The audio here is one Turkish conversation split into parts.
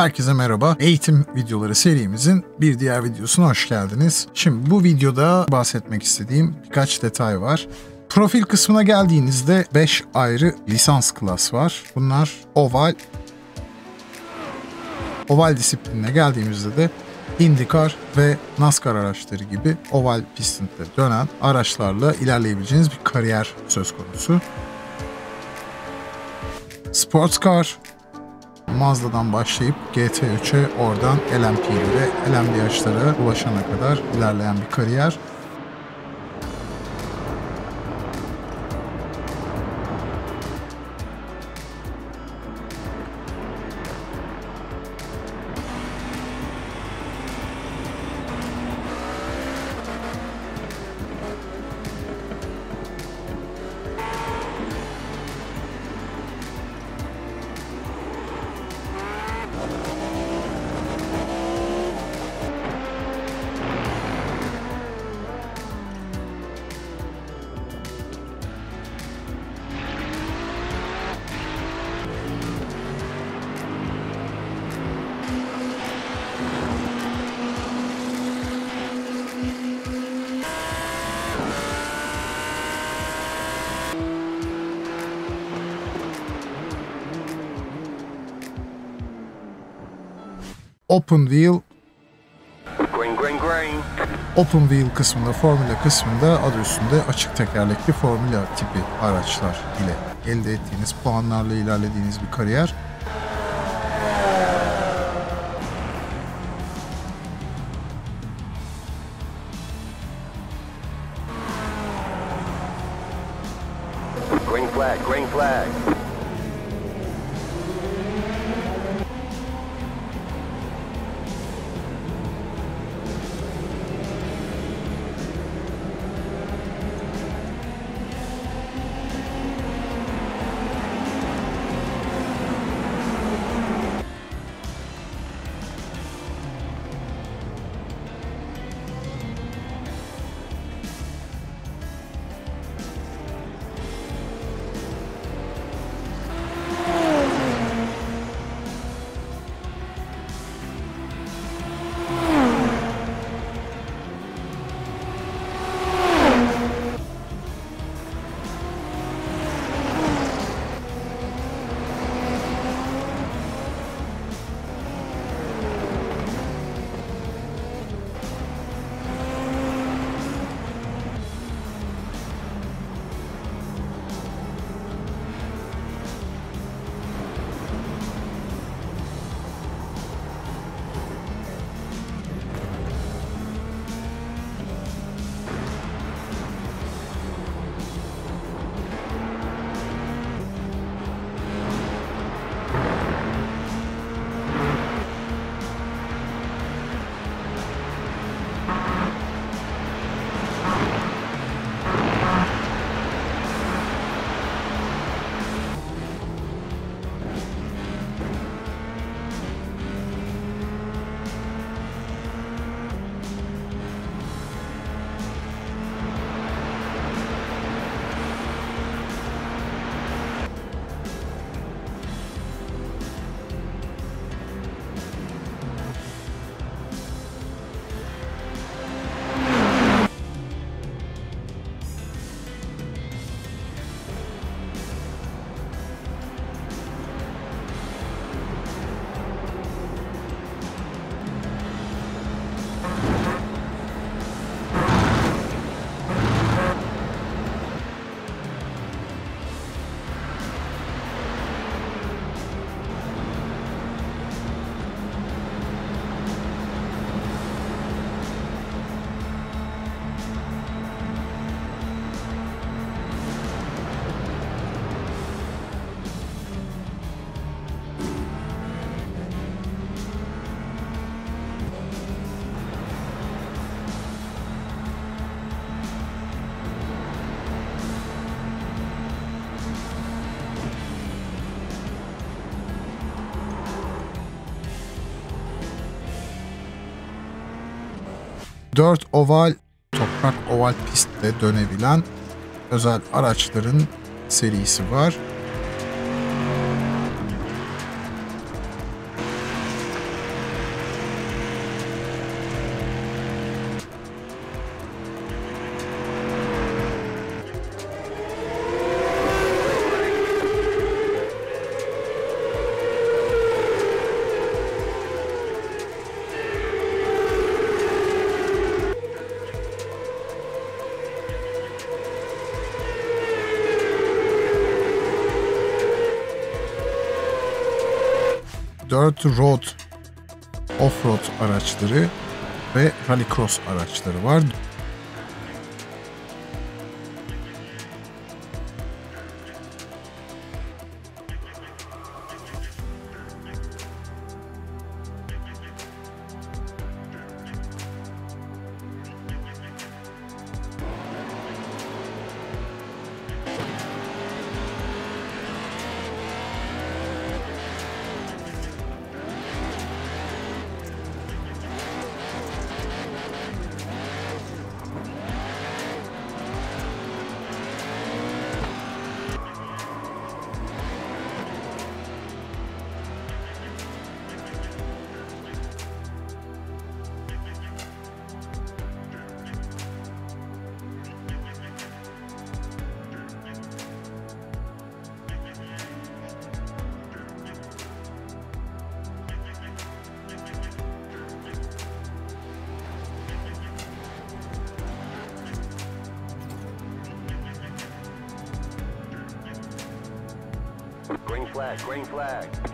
Herkese merhaba. Eğitim videoları serimizin bir diğer videosuna hoş geldiniz. Şimdi bu videoda bahsetmek istediğim birkaç detay var. Profil kısmına geldiğinizde 5 ayrı lisans klas var. Bunlar oval, oval disiplinine geldiğimizde de IndyCar ve NASCAR araçları gibi oval pistinde dönen araçlarla ilerleyebileceğiniz bir kariyer söz konusu. Sports Car, Mazda'dan başlayıp GT3'e oradan LMP'lere, LMDH'lara ulaşana kadar ilerleyen bir kariyer. Open Wheel Green, green, green. Open Wheel kısmında, Formula kısmında adı üstünde açık tekerlekli Formula tipi araçlar ile elde ettiğiniz puanlarla ilerlediğiniz bir kariyer. 4 oval toprak oval pistte dönebilen özel araçların serisi var. Dirt Road Offroad araçları ve Rallycross araçları var. Flag, green flag.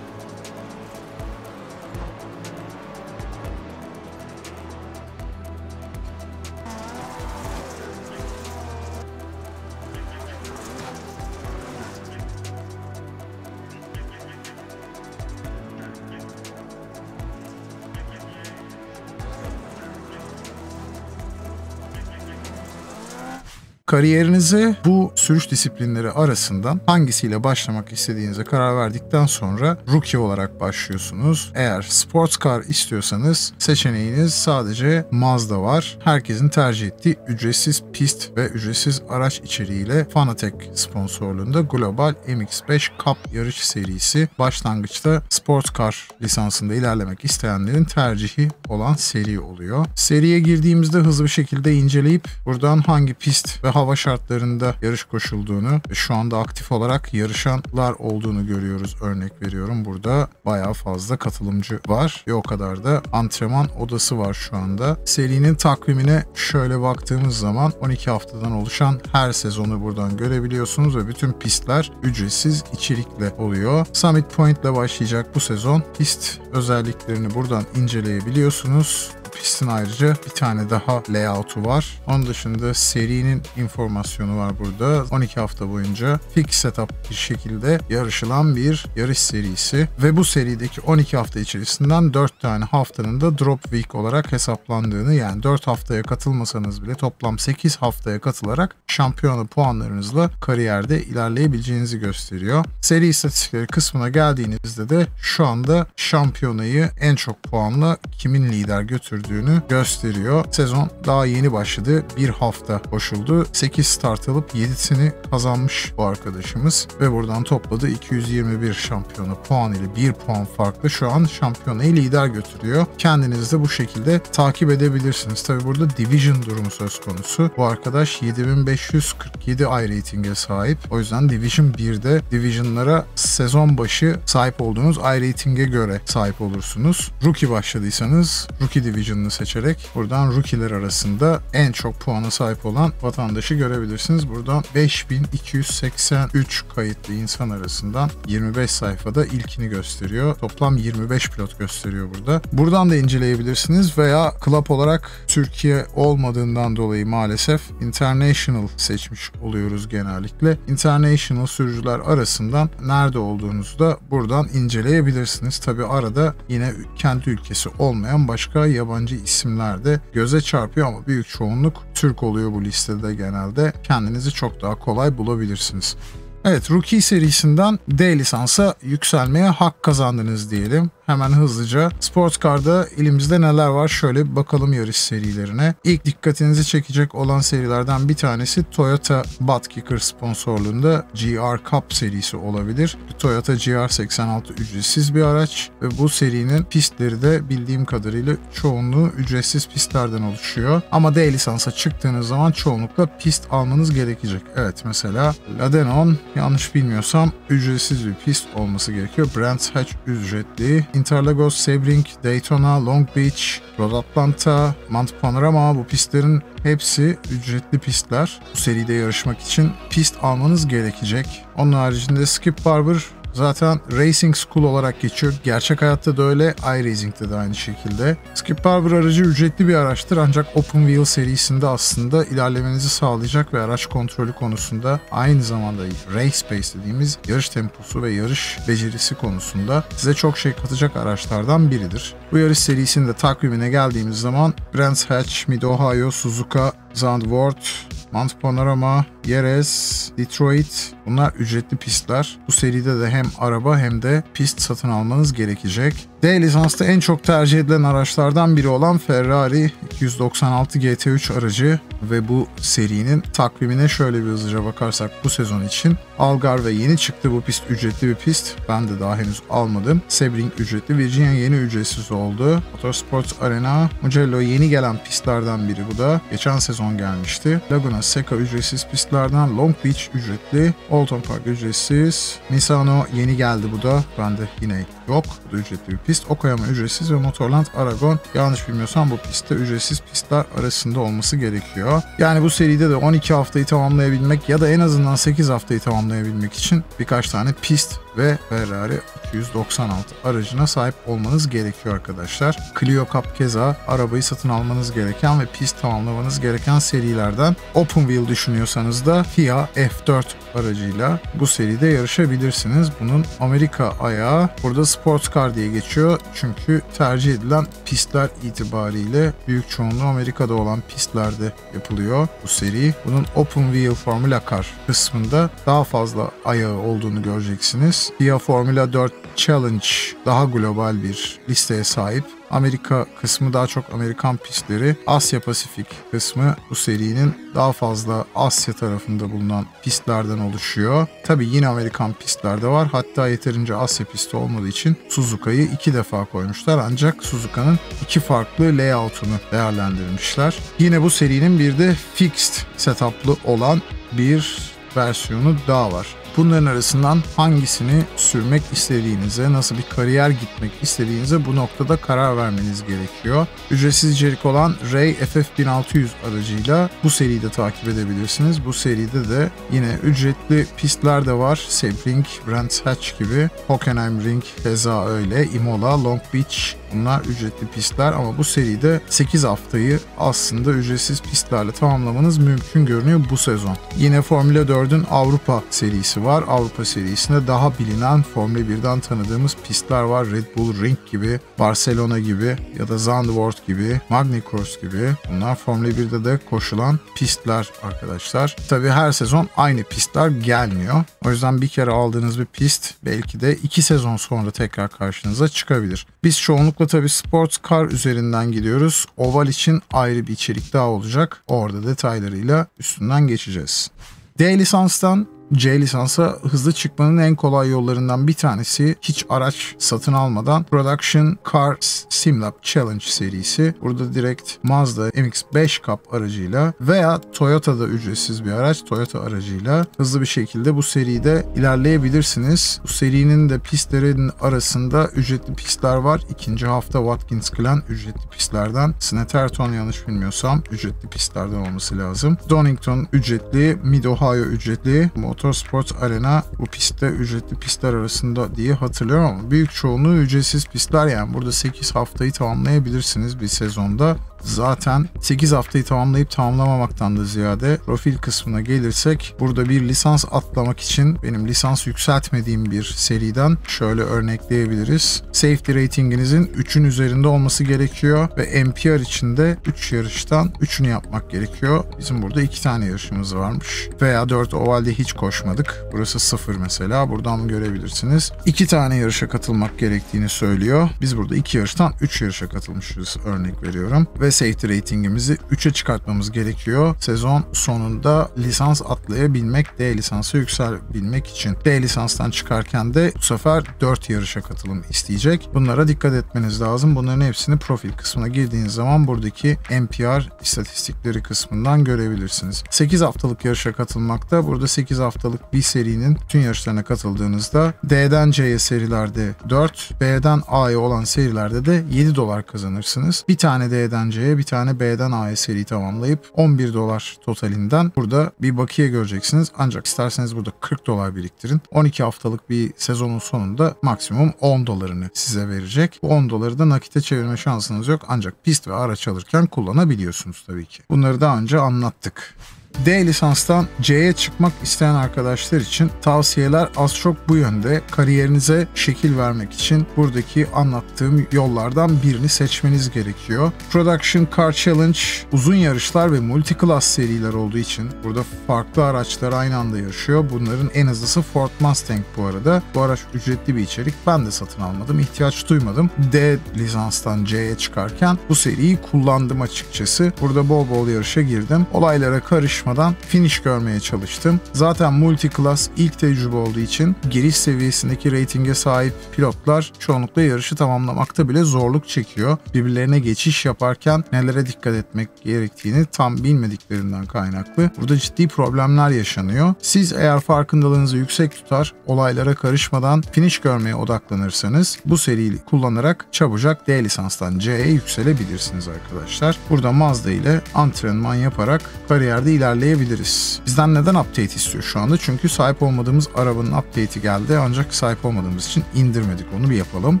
Kariyerinize bu sürüş disiplinleri arasından hangisiyle başlamak istediğinize karar verdikten sonra rookie olarak başlıyorsunuz. Eğer sports car istiyorsanız seçeneğiniz sadece Mazda var. Herkesin tercih ettiği ücretsiz pist ve ücretsiz araç içeriğiyle Fanatec sponsorluğunda Global MX-5 Cup yarış serisi başlangıçta sports car lisansında ilerlemek isteyenlerin tercihi olan seri oluyor. Seriye girdiğimizde hızlı bir şekilde inceleyip buradan hangi pist ve hava şartlarında yarış koşulduğunu ve şu anda aktif olarak yarışanlar olduğunu görüyoruz. Örnek veriyorum burada bayağı fazla katılımcı var ve o kadar da antrenman odası var şu anda. Serinin takvimine şöyle baktığımız zaman 12 haftadan oluşan her sezonu buradan görebiliyorsunuz ve bütün pistler ücretsiz içerikle oluyor. Summit Point ile başlayacak bu sezon pist özelliklerini buradan inceleyebiliyorsunuz pistin ayrıca bir tane daha layout'u var. Onun dışında serinin informasyonu var burada. 12 hafta boyunca fix setup bir şekilde yarışılan bir yarış serisi ve bu serideki 12 hafta içerisinden 4 tane haftanın da drop week olarak hesaplandığını yani 4 haftaya katılmasanız bile toplam 8 haftaya katılarak şampiyona puanlarınızla kariyerde ilerleyebileceğinizi gösteriyor. Seri istatistikleri kısmına geldiğinizde de şu anda şampiyonayı en çok puanla kimin lider götürdüğünü gösteriyor. Sezon daha yeni başladı. Bir hafta koşuldu. 8 start alıp 7'sini kazanmış bu arkadaşımız ve buradan topladı 221 şampiyona puan ile 1 puan farklı şu an şampiyonayı lider götürüyor. Kendiniz de bu şekilde takip edebilirsiniz. Tabi burada division durumu söz konusu. Bu arkadaş 7547 i rating'e sahip. O yüzden Division 1'de Division'lara sezon başı sahip olduğunuz i rating'e göre sahip olursunuz. Rookie başladıysanız Rookie Division'ını seçerek buradan rookie'ler arasında en çok puana sahip olan vatandaşı görebilirsiniz. Buradan 5283 kayıtlı insan arasından 25 sayfada ilkini gösteriyor. Toplam 25 pilot gösteriyor burada. Buradan da inceleyebilirsiniz veya club olarak Türkiye olmadığından dolayı maalesef International seçmiş oluyoruz genellikle. International sürücüler arasından nerede olduğunuzu da buradan inceleyebilirsiniz. Tabi arada yine kendi ülkesi olmayan başka yabancı isimler de göze çarpıyor ama büyük çoğunluk Türk oluyor bu listede genelde. Kendinizi çok daha kolay bulabilirsiniz. Evet Rookie serisinden D lisansa yükselmeye hak kazandınız diyelim. Hemen hızlıca. Sports Car'da elimizde neler var? Şöyle bir bakalım yarış serilerine. İlk dikkatinizi çekecek olan serilerden bir tanesi Toyota Butt sponsorluğunda GR Cup serisi olabilir. Toyota GR86 ücretsiz bir araç ve bu serinin pistleri de bildiğim kadarıyla çoğunluğu ücretsiz pistlerden oluşuyor. Ama D lisansa çıktığınız zaman çoğunlukla pist almanız gerekecek. Evet mesela Ladenon yanlış bilmiyorsam ücretsiz bir pist olması gerekiyor. Brands Hatch ücretli. Interlagos, Sebring, Daytona, Long Beach, Road Atlanta, Mount Panorama bu pistlerin hepsi ücretli pistler. Bu seride yarışmak için pist almanız gerekecek. Onun haricinde Skip Barber Zaten Racing School olarak geçiyor. Gerçek hayatta da öyle, iRacing'de de aynı şekilde. Skip Barber aracı ücretli bir araçtır ancak Open Wheel serisinde aslında ilerlemenizi sağlayacak ve araç kontrolü konusunda aynı zamanda race pace dediğimiz yarış temposu ve yarış becerisi konusunda size çok şey katacak araçlardan biridir. Bu yarış serisinde takvimine geldiğimiz zaman Brands Hatch, Mid-Ohio, Suzuka, Zandvoort, Mount Panorama, Jerez, Detroit bunlar ücretli pistler. Bu seride de hem araba hem de pist satın almanız gerekecek. D lisansta en çok tercih edilen araçlardan biri olan Ferrari 296 GT3 aracı ve bu serinin takvimine şöyle bir hızlıca bakarsak bu sezon için Algarve yeni çıktı bu pist ücretli bir pist. Ben de daha henüz almadım. Sebring ücretli, Virginia yeni ücretsiz oldu. Motorsports Arena, Mugello yeni gelen pistlerden biri bu da. Geçen sezon gelmişti. Laguna Seca ücretsiz pistlerden, Long Beach ücretli, Alton Park ücretsiz, Misano yeni geldi bu da. Bende yine yok. Bu ücretli bir pist. Okayama ücretsiz ve Motorland Aragon yanlış bilmiyorsam bu pistte ücretsiz pistler arasında olması gerekiyor. Yani bu seride de 12 haftayı tamamlayabilmek ya da en azından 8 haftayı tamamlayabilmek için birkaç tane pist ve Ferrari 296 aracına sahip olmanız gerekiyor arkadaşlar. Clio Cup keza arabayı satın almanız gereken ve pist tamamlamanız gereken serilerden. Open Wheel düşünüyorsanız da FIA F4 aracıyla bu seride yarışabilirsiniz. Bunun Amerika ayağı burada Sports Car diye geçiyor. Çünkü tercih edilen pistler itibariyle büyük çoğunluğu Amerika'da olan pistlerde yapılıyor bu seri. Bunun Open Wheel Formula Car kısmında daha fazla ayağı olduğunu göreceksiniz. FIA Formula 4 Challenge daha global bir listeye sahip. Amerika kısmı daha çok Amerikan pistleri. Asya Pasifik kısmı bu serinin daha fazla Asya tarafında bulunan pistlerden oluşuyor. Tabi yine Amerikan pistlerde var. Hatta yeterince Asya pisti olmadığı için Suzuka'yı iki defa koymuşlar. Ancak Suzuka'nın iki farklı layout'unu değerlendirmişler. Yine bu serinin bir de fixed setup'lı olan bir versiyonu daha var. Bunların arasından hangisini sürmek istediğinize, nasıl bir kariyer gitmek istediğinize bu noktada karar vermeniz gerekiyor. Ücretsiz içerik olan Ray FF1600 aracıyla bu seriyi de takip edebilirsiniz. Bu seride de yine ücretli pistler de var. Sebring, Brands Hatch gibi. Hockenheim Ring keza öyle. Imola, Long Beach Bunlar ücretli pistler ama bu seride 8 haftayı aslında ücretsiz pistlerle tamamlamanız mümkün görünüyor bu sezon. Yine Formula 4'ün Avrupa serisi var. Avrupa serisinde daha bilinen Formula 1'den tanıdığımız pistler var. Red Bull Ring gibi, Barcelona gibi ya da Zandvoort gibi, Magny-Cours gibi. Bunlar Formula 1'de de koşulan pistler arkadaşlar. Tabii her sezon aynı pistler gelmiyor. O yüzden bir kere aldığınız bir pist belki de 2 sezon sonra tekrar karşınıza çıkabilir. Biz çoğunlukla tabii sports car üzerinden gidiyoruz. Oval için ayrı bir içerik daha olacak. Orada detaylarıyla üstünden geçeceğiz. D lisanstan C lisansa hızlı çıkmanın en kolay yollarından bir tanesi hiç araç satın almadan Production Car Simlab Challenge serisi. Burada direkt Mazda MX-5 Cup aracıyla veya Toyota'da ücretsiz bir araç Toyota aracıyla hızlı bir şekilde bu seride ilerleyebilirsiniz. Bu serinin de pistlerin arasında ücretli pistler var. İkinci hafta Watkins Glen ücretli pistlerden. Snetterton yanlış bilmiyorsam ücretli pistlerden olması lazım. Donington ücretli, Mid-Ohio ücretli, Motorsports Arena bu pistte ücretli pistler arasında diye hatırlıyorum ama büyük çoğunluğu ücretsiz pistler yani. Burada 8 haftayı tamamlayabilirsiniz bir sezonda zaten 8 haftayı tamamlayıp tamamlamamaktan da ziyade profil kısmına gelirsek burada bir lisans atlamak için benim lisans yükseltmediğim bir seriden şöyle örnekleyebiliriz. Safety ratinginizin 3'ün üzerinde olması gerekiyor ve NPR için de 3 yarıştan 3'ünü yapmak gerekiyor. Bizim burada 2 tane yarışımız varmış. Veya 4 ovalde hiç koşmadık. Burası 0 mesela. Buradan görebilirsiniz. 2 tane yarışa katılmak gerektiğini söylüyor. Biz burada 2 yarıştan 3 yarışa katılmışız örnek veriyorum. Ve safety ratingimizi 3'e çıkartmamız gerekiyor. Sezon sonunda lisans atlayabilmek, D lisansa yükselebilmek için. D lisanstan çıkarken de bu sefer 4 yarışa katılım isteyecek. Bunlara dikkat etmeniz lazım. Bunların hepsini profil kısmına girdiğiniz zaman buradaki NPR istatistikleri kısmından görebilirsiniz. 8 haftalık yarışa katılmakta. Burada 8 haftalık bir serinin tüm yarışlarına katıldığınızda D'den C'ye serilerde 4, B'den A'ya olan serilerde de 7 dolar kazanırsınız. Bir tane D'den C'ye, bir tane B'den A'ya seri tamamlayıp 11 dolar totalinden burada bir bakiye göreceksiniz. Ancak isterseniz burada 40 dolar biriktirin. 12 haftalık bir sezonun sonunda maksimum 10 dolarını size verecek. Bu 10 doları da nakite çevirme şansınız yok. Ancak pist ve araç alırken kullanabiliyorsunuz tabii ki. Bunları daha önce anlattık. D lisanstan C'ye çıkmak isteyen arkadaşlar için tavsiyeler az çok bu yönde. Kariyerinize şekil vermek için buradaki anlattığım yollardan birini seçmeniz gerekiyor. Production Car Challenge uzun yarışlar ve multi-class seriler olduğu için burada farklı araçlar aynı anda yarışıyor. Bunların en hızlısı Ford Mustang bu arada. Bu araç ücretli bir içerik. Ben de satın almadım. ihtiyaç duymadım. D lisanstan C'ye çıkarken bu seriyi kullandım açıkçası. Burada bol bol yarışa girdim. Olaylara karışmadan finish görmeye çalıştım. Zaten multi-class ilk tecrübe olduğu için giriş seviyesindeki reytinge sahip pilotlar çoğunlukla yarışı tamamlamakta bile zorluk çekiyor. Birbirlerine geçiş yaparken nelere dikkat etmek gerektiğini tam bilmediklerinden kaynaklı. Burada ciddi problemler yaşanıyor. Siz eğer farkındalığınızı yüksek tutar, olaylara karışmadan finish görmeye odaklanırsanız bu seriyi kullanarak çabucak D lisanstan C'ye yükselebilirsiniz arkadaşlar. Burada Mazda ile antrenman yaparak kariyerde ilerleyebiliriz. Bizden neden update istiyor şu anda? Çünkü sahip olmadığımız arabanın update'i geldi ancak sahip olmadığımız için indirmedik onu bir yapalım.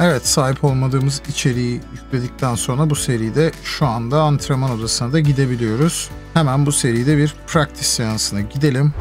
Evet sahip olmadığımız içeriği yükledikten sonra bu seride şu anda antrenman odasına da gidebiliyoruz. Hemen bu seride bir practice seansına gidelim.